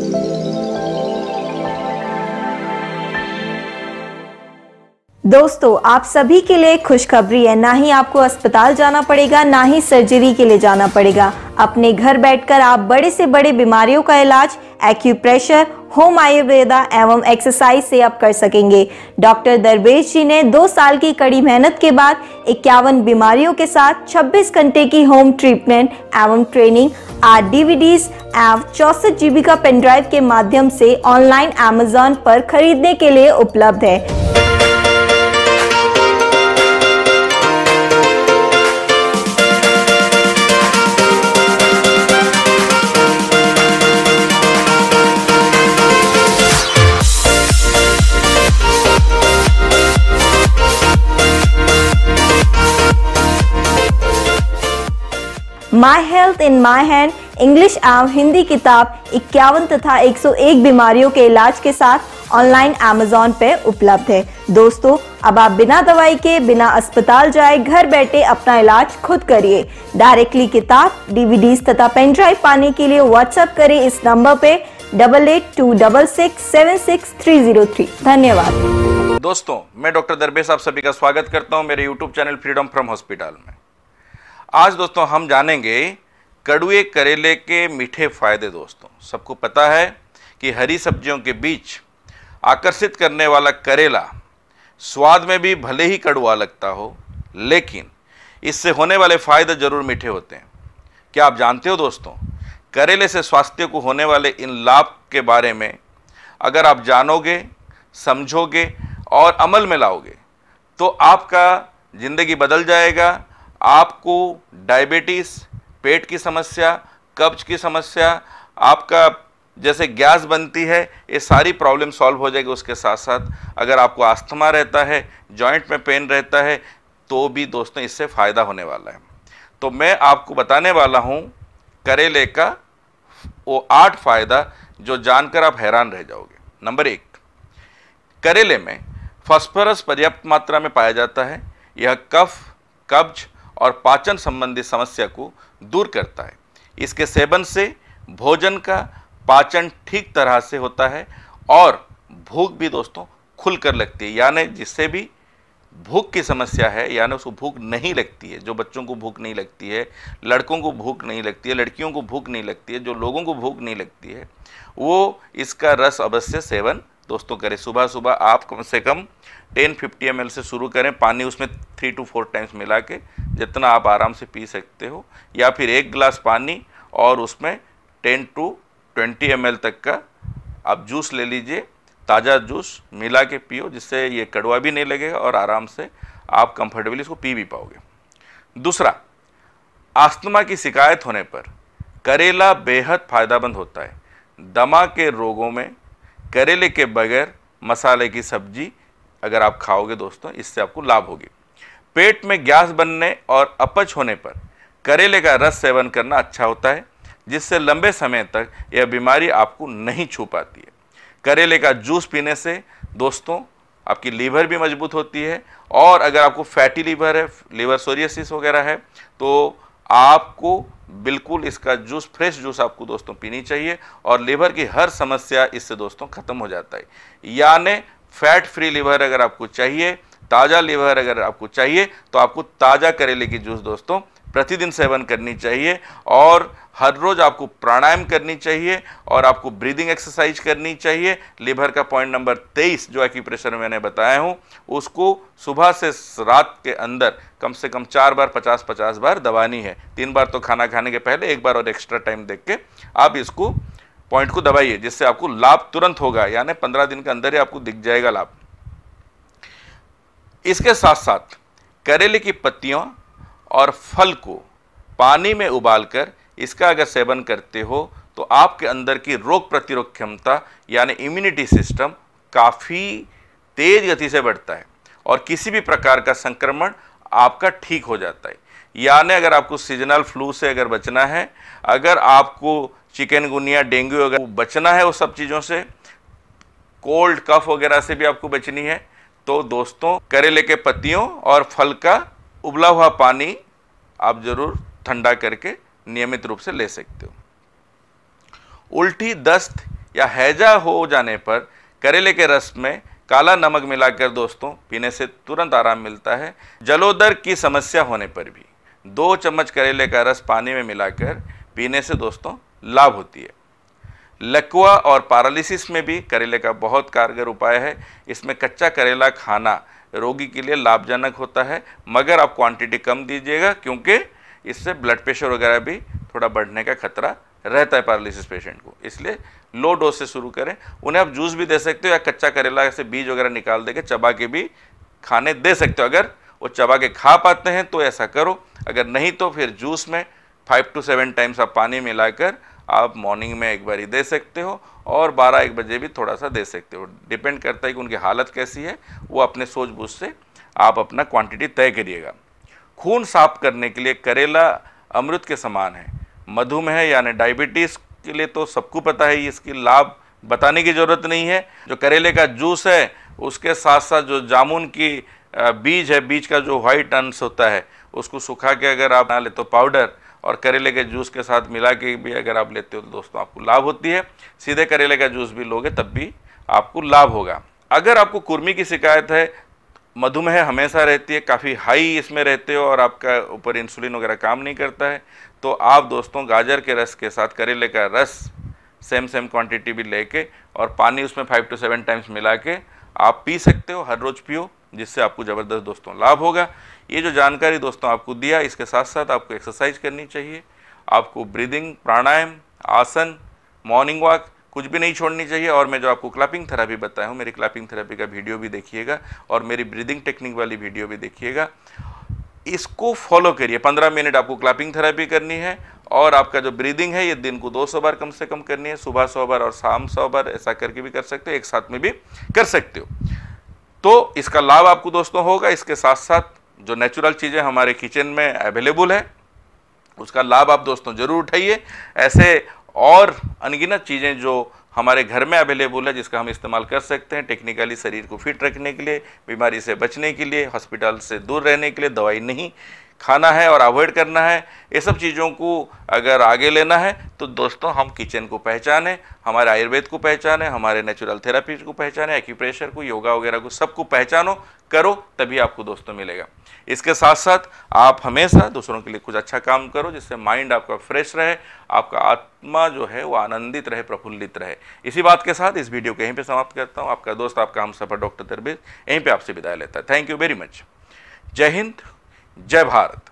ああ。दोस्तों, आप सभी के लिए खुशखबरी है। ना ही आपको अस्पताल जाना पड़ेगा, ना ही सर्जरी के लिए जाना पड़ेगा। अपने घर बैठकर आप बड़े से बड़े बीमारियों का इलाज एक्यूप्रेशर होम आयुर्वेदा एवं एक्सरसाइज से आप कर सकेंगे। डॉक्टर दरवेश जी ने दो साल की कड़ी मेहनत के बाद इक्यावन बीमारियों के साथ 26 घंटे की होम ट्रीटमेंट एवं ट्रेनिंग आठ डीवीडीज एवं चौसठ जीबी का पेनड्राइव के माध्यम से ऑनलाइन अमेजोन पर खरीदने के लिए उपलब्ध है। My health in my hand English एवं हिंदी किताब इक्यावन तथा 101 बीमारियों के इलाज के साथ ऑनलाइन अमेजोन पे उपलब्ध है। दोस्तों, अब आप बिना दवाई के, बिना अस्पताल जाए, घर बैठे अपना इलाज खुद करिए। डायरेक्टली किताब डीवीडीज तथा पेन ड्राइव पाने के लिए व्हाट्सएप करें इस नंबर पे double eight two double six seven six three zero three धन्यवाद। दोस्तों, मैं डॉक्टर दरबेश आप सभी का स्वागत करता हूँ मेरे YouTube channel freedom from hospital में। आज दोस्तों हम जानेंगे कड़ुए करेले के मीठे फ़ायदे दोस्तों। सबको पता है कि हरी सब्जियों के बीच आकर्षित करने वाला करेला स्वाद में भी भले ही कड़वा लगता हो, लेकिन इससे होने वाले फ़ायदे ज़रूर मीठे होते हैं। क्या आप जानते हो दोस्तों, करेले से स्वास्थ्य को होने वाले इन लाभ के बारे में अगर आप जानोगे, समझोगे और अमल में लाओगे तो आपका ज़िंदगी बदल जाएगा आपको डायबिटीज़, पेट की समस्या, कब्ज की समस्या, आपका जैसे गैस बनती है, ये सारी प्रॉब्लम सॉल्व हो जाएगी उसके साथ साथ। अगर आपको आस्थमा रहता है, जॉइंट में पेन रहता है तो भी दोस्तों इससे फ़ायदा होने वाला है। तो मैं आपको बताने वाला हूँ, करेले का वो आठ फ़ायदा जो जानकर आप हैरान रह जाओगे। नंबर एक, करेले में फास्फोरस पर्याप्त मात्रा में पाया जाता है। यह कफ, कब्ज और पाचन संबंधी समस्या को दूर करता है। इसके सेवन से भोजन का पाचन ठीक तरह से होता है और भूख भी दोस्तों खुल कर लगती है। यानी जिससे भी भूख की समस्या है, यानी उसको भूख नहीं लगती है, जो बच्चों को भूख नहीं लगती है, लड़कों को भूख नहीं लगती है, लड़कियों को भूख नहीं लगती है, जो लोगों को भूख नहीं लगती है, वो इसका रस अवश्य सेवन दोस्तों करें। सुबह सुबह आप कम से कम 10 50 एम से शुरू करें, पानी उसमें थ्री टू फोर टाइम्स मिला के जितना आप आराम से पी सकते हो, या फिर एक गिलास पानी और उसमें 10 टू 20 एम तक का आप जूस ले लीजिए, ताज़ा जूस मिला के पियो, जिससे ये कड़वा भी नहीं लगेगा और आराम से आप कंफर्टेबली इसको पी भी पाओगे। दूसरा आस्थमा की शिकायत होने पर करेला बेहद फ़ायदामंद होता है। दमा के रोगों में करेले के बगैर मसाले की सब्ज़ी अगर आप खाओगे दोस्तों, इससे आपको लाभ होगी। पेट में गैस बनने और अपच होने पर करेले का रस सेवन करना अच्छा होता है, जिससे लंबे समय तक यह बीमारी आपको नहीं छू पाती है। करेले का जूस पीने से दोस्तों, आपकी लीवर भी मज़बूत होती है और अगर आपको फैटी लीवर है, लीवर सोरियसिस वगैरह है तो आपको बिल्कुल इसका जूस, फ्रेश जूस आपको दोस्तों पीनी चाहिए और लीवर की हर समस्या इससे दोस्तों ख़त्म हो जाता है। यानी फैट फ्री लीवर अगर आपको चाहिए, ताज़ा लीवर अगर आपको चाहिए तो आपको ताज़ा करेले की जूस दोस्तों प्रतिदिन सेवन करनी चाहिए और हर रोज़ आपको प्राणायाम करनी चाहिए और आपको ब्रीदिंग एक्सरसाइज करनी चाहिए। लिवर का पॉइंट नंबर तेईस जो एक्यूप्रेशर मैंने बताया हूँ, उसको सुबह से रात के अंदर कम से कम चार बार, पचास पचास बार दबानी है। तीन बार तो खाना खाने के पहले, एक बार और एक्स्ट्रा टाइम देख के आप इसको पॉइंट को दबाइए, जिससे आपको लाभ तुरंत होगा, यानी पंद्रह दिन के अंदर ही आपको दिख जाएगा लाभ। इसके साथ साथ करेले की पत्तियों और फल को पानी में उबालकर इसका अगर सेवन करते हो तो आपके अंदर की रोग प्रतिरोध क्षमता, यानी इम्यूनिटी सिस्टम काफ़ी तेज गति से बढ़ता है। और किसी भी प्रकार का संक्रमण आपका ठीक हो जाता है। यानी अगर आपको सीजनल फ्लू से अगर बचना है, अगर आपको चिकनगुनिया डेंगू अगर बचना है वो सब चीज़ों से कोल्ड कफ वगैरह से भी आपको बचनी है तो दोस्तों, करेले के पत्तियों और फल का उबला हुआ पानी आप ज़रूर ठंडा करके नियमित रूप से ले सकते हो। उल्टी दस्त या हैजा हो जाने पर करेले के रस में काला नमक मिलाकर दोस्तों पीने से तुरंत आराम मिलता है। जलोदर की समस्या होने पर भी दो चम्मच करेले का रस पानी में मिलाकर पीने से दोस्तों लाभ होती है। लकवा और पैरालिसिस में भी करेले का बहुत कारगर उपाय है। इसमें कच्चा करेला खाना रोगी के लिए लाभजनक होता है, मगर आप क्वांटिटी कम दीजिएगा, क्योंकि इससे ब्लड प्रेशर वगैरह भी थोड़ा बढ़ने का खतरा रहता है पैरालिसिस पेशेंट को। इसलिए लो डोज से शुरू करें। उन्हें आप जूस भी दे सकते हो या कच्चा करेला से बीज वगैरह निकाल देके चबा के भी खाने दे सकते हो। अगर वो चबा के खा पाते हैं तो ऐसा करो। अगर नहीं तो फिर जूस में फाइव टू सेवन टाइम्स आप पानी मिलाकर आप मॉर्निंग में एक बारी दे सकते हो और 12 एक बजे भी थोड़ा सा दे सकते हो। डिपेंड करता है कि उनकी हालत कैसी है, वो अपने सोच से आप अपना क्वांटिटी तय करिएगा। खून साफ़ करने के लिए करेला, अमृत के समान है। मधुमेह यानी डायबिटीज़ के लिए तो सबको पता है, इसकी लाभ बताने की ज़रूरत नहीं है। जो करेले का जूस है, उसके साथ साथ जो जामुन की बीज है, बीज का जो वाइट अंश होता है, उसको सुखा के अगर आप बना ले तो पाउडर और करेले के जूस के साथ मिला के भी अगर आप लेते हो तो दोस्तों आपको लाभ होती है। सीधे करेले का जूस भी लोगे, तब भी आपको लाभ होगा। अगर आपको कुर्मी की शिकायत है, मधुमेह हमेशा रहती है, काफ़ी हाई इसमें रहते हो और आपका ऊपर इंसुलिन वगैरह काम नहीं करता है तो आप दोस्तों गाजर के रस के साथ करेले का रस सेम सेम क्वांटिटी भी लेके और पानी उसमें फाइव टू सेवन टाइम्स मिला के आप पी सकते हो, हर रोज़ पियो। जिससे आपको ज़बरदस्त दोस्तों लाभ होगा। ये जो जानकारी दोस्तों आपको दिया, इसके साथ साथ आपको एक्सरसाइज करनी चाहिए। आपको ब्रीदिंग प्राणायाम, आसन मॉर्निंग वॉक कुछ भी नहीं छोड़नी चाहिए। और मैं जो आपको क्लैपिंग थेरापी बताया हूँ, मेरी क्लैपिंग थेरेपी का वीडियो भी देखिएगा और मेरी ब्रीदिंग टेक्निक वाली वीडियो भी देखिएगा। इसको फॉलो करिए। पंद्रह मिनट आपको क्लैपिंग थेरेपी करनी है और आपका जो ब्रीदिंग है, ये दिन को 200 बार कम से कम करनी है। सुबह सौ बार और शाम सौ बार ऐसा करके भी कर सकते हो, एक साथ में भी कर सकते हो। तो इसका लाभ आपको दोस्तों होगा। इसके साथ साथ जो नेचुरल चीज़ें हमारे किचन में अवेलेबल है, उसका लाभ आप दोस्तों ज़रूर उठाइए। ऐसे और अनगिनत चीज़ें जो हमारे घर में अवेलेबल है, जिसका हम इस्तेमाल कर सकते हैं टेक्निकली शरीर को फिट रखने के लिए, बीमारी से बचने के लिए हॉस्पिटल से दूर रहने के लिए, दवाई नहीं। खाना है और अवॉइड करना है, ये सब चीज़ों को अगर आगे लेना है तो दोस्तों हम किचन को पहचानें, हमारे आयुर्वेद को पहचानें, हमारे नेचुरल थेरापीज को पहचानें एक्यूप्रेशर को योगा वगैरह को सबको पहचानो, करो, तभी आपको दोस्तों मिलेगा। इसके साथ साथ आप हमेशा दूसरों के लिए कुछ अच्छा काम करो, जिससे माइंड आपका फ्रेश रहे, आपका आत्मा जो है वो आनंदित रहे, प्रफुल्लित रहे। इसी बात के साथ इस वीडियो को यहीं पे समाप्त करता हूँ। आपका दोस्त, आपका हम सफ़र डॉक्टर तरबेज यहीं पे आपसे विदाई लेता है। थैंक यू वेरी मच जय हिंद। जय भारत।